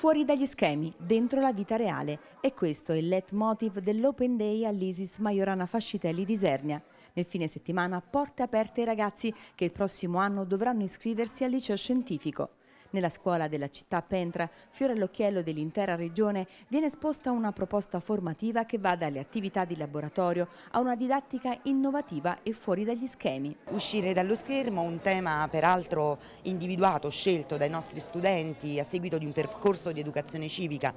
Fuori dagli schemi, dentro la vita reale. E questo è il leitmotiv dell'Open Day all'Isis Maiorana Fascitelli di Isernia. Nel fine settimana porte aperte ai ragazzi che il prossimo anno dovranno iscriversi al liceo scientifico. Nella scuola della città Pentra, fiore all'occhiello dell'intera regione, viene esposta una proposta formativa che va dalle attività di laboratorio a una didattica innovativa e fuori dagli schemi. Uscire dallo schermo, un tema peraltro individuato, scelto dai nostri studenti a seguito di un percorso di educazione civica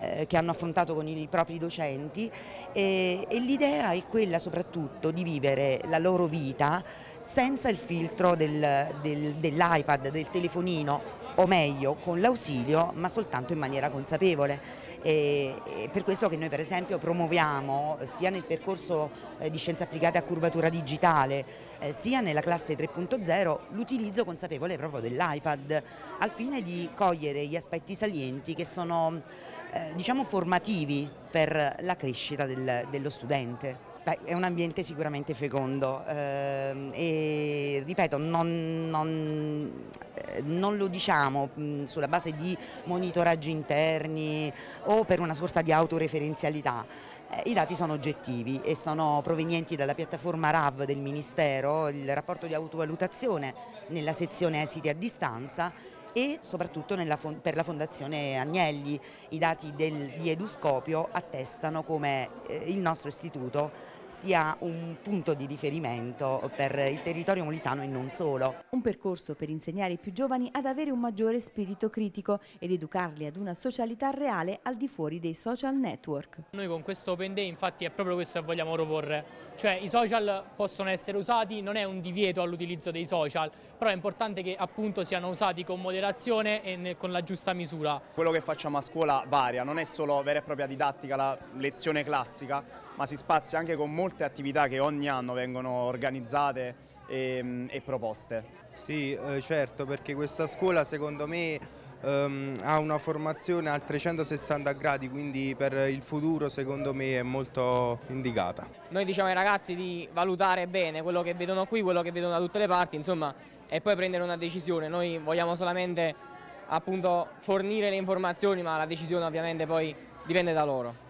eh, che hanno affrontato con i propri docenti e, e l'idea è quella soprattutto di vivere la loro vita senza il filtro del, del, dell'iPad, del telefonino o meglio con l'ausilio ma soltanto in maniera consapevole. E, e per questo che noi per esempio promuoviamo sia nel percorso eh, di scienze applicate a curvatura digitale eh, sia nella classe 3.0 l'utilizzo consapevole proprio dell'iPad al fine di cogliere gli aspetti salienti che sono eh, diciamo formativi per la crescita del, dello studente. Beh, è un ambiente sicuramente fecondo eh, e ripeto non, non, eh, non lo diciamo mh, sulla base di monitoraggi interni o per una sorta di autoreferenzialità. Eh, I dati sono oggettivi e sono provenienti dalla piattaforma RAV del Ministero, il rapporto di autovalutazione nella sezione esiti a distanza e soprattutto nella, per la Fondazione Agnelli. I dati del, di Eduscopio attestano come eh, il nostro istituto sia un punto di riferimento per il territorio molisano e non solo. Un percorso per insegnare i più giovani ad avere un maggiore spirito critico ed educarli ad una socialità reale al di fuori dei social network. Noi con questo Open Day infatti è proprio questo che vogliamo proporre, cioè i social possono essere usati, non è un divieto all'utilizzo dei social, però è importante che appunto siano usati con moderazione e con la giusta misura. Quello che facciamo a scuola varia, non è solo vera e propria didattica, la lezione classica, ma si spazia anche con molte attività che ogni anno vengono organizzate e, e proposte. Sì, eh, certo, perché questa scuola secondo me ehm, ha una formazione a 360 gradi, quindi per il futuro secondo me è molto indicata. Noi diciamo ai ragazzi di valutare bene quello che vedono qui, quello che vedono da tutte le parti, insomma, e poi prendere una decisione. Noi vogliamo solamente appunto fornire le informazioni, ma la decisione ovviamente poi dipende da loro.